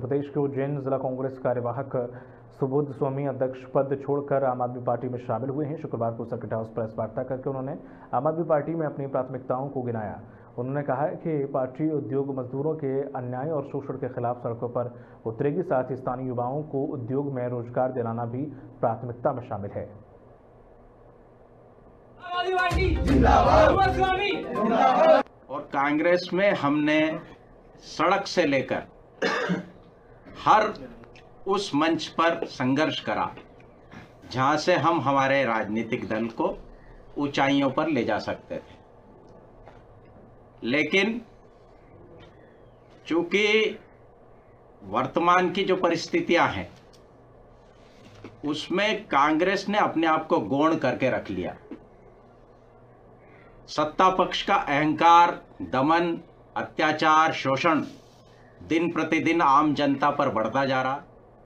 प्रदेश के उज्जैन जिला कांग्रेस कार्यवाहक सुबोध स्वामी अध्यक्ष पद छोड़कर आम आदमी पार्टी में शामिल हुए हैं। शुक्रवार को सर्किट हाउस प्रेस वार्ता करके उन्होंने आम आदमी पार्टी में अपनी प्राथमिकताओं को गिनाया। उन्होंने कहा कि पार्टी उद्योग मजदूरों के अन्याय और शोषण के खिलाफ सड़कों पर उतरेगी, साथ ही स्थानीय युवाओं को उद्योग में रोज़गार दिलाना भी प्राथमिकता में शामिल है। और कांग्रेस में हमने सड़क से लेकर हर उस मंच पर संघर्ष करा, जहाँ से हम हमारे राजनीतिक दल को ऊंचाइयों पर ले जा सकते थे। लेकिन चूँकि वर्तमान की जो परिस्थितियाँ हैं, उसमें कांग्रेस ने अपने आप को गौण करके रख लिया। सत्ता पक्ष का अहंकार, दमन, अत्याचार, शोषण दिन प्रतिदिन आम जनता पर बढ़ता जा रहा।